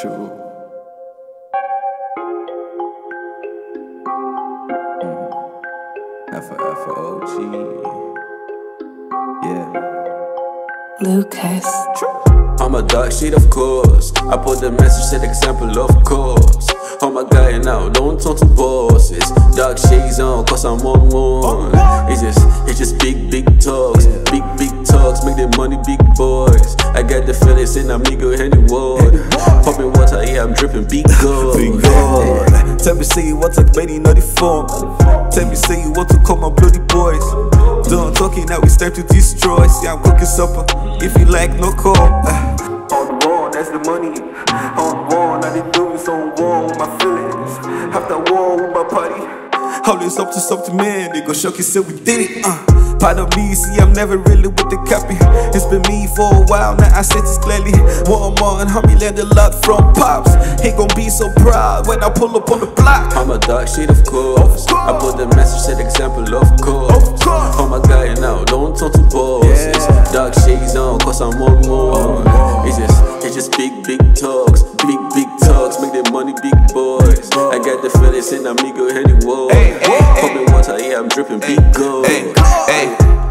True. Mm. F F O G. Yeah. Lucas. I'm dark sheet, of course. I put the message, set example, of course. Oh my guy now don't talk to bosses. Dark shades on, cause I'm on one. It's just, it's just big, big talk. Make the money big boys. I got the feeling, saying amigo, any word. Popping water, yeah, I'm dripping big gold. Big. Tell me, say you want to many naughty form. Tell me, say you want to call my bloody boys. Done talking, now we start to destroy. See, I'm cooking supper. If you like, no call. Uh, on the wall, that's the money. On the wall, now they doing some war with my feelings. After war with my party. Always up to something, man. They go shock you, say we did it. Uh. Part of me, see, I'm never really with the copy. It's been me for a while, now I said this clearly. One more, and homie learned a lot from pops. He gon' be so proud when I pull up on the block. I'm a dark shade, of course. I put the message, set example, of course. Of course. Oh my guy now, don't talk to bosses. Dark shades on, cause I'm on one. Oh, it's just, it's just big, big talks. Big, big talks, make the money big boys. I got the feeling, saying amigo, any word. Hey, hey, Pumping water, yeah, I'm dripping big gold. Hey, hey,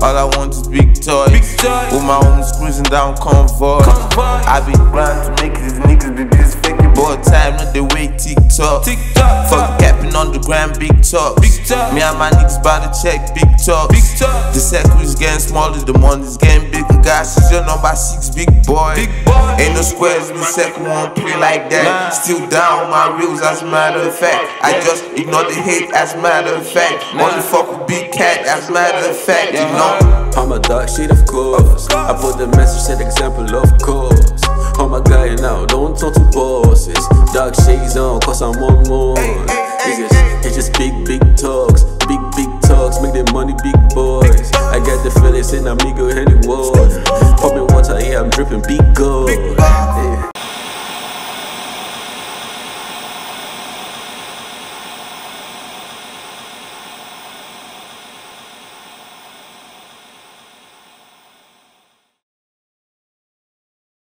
all I want is big toys. Big toys. With my homies cruising down convoy. Convoy. I be trying to make these on the ground, big talk. Big talk. Me and my niggas bout to check big talk. Big talk. The circle is getting smaller, the money's getting bigger. Guys, is your number six, big boy. Big boy. Ain't no squares in the second one play like that. Nah. Still down my reels, as a matter of fact. I just ignore the hate, as a matter of fact. Only fuck with big cat, as a matter of fact. You know. I'm a dark shade, of course. I put the message, set example, of course. Oh my guy now, don't talk to bosses. Dark shades on, cause I'm on one. It's just, it's the feeling, saying amigo, word. Pumping water, yeah, I'm dripping big.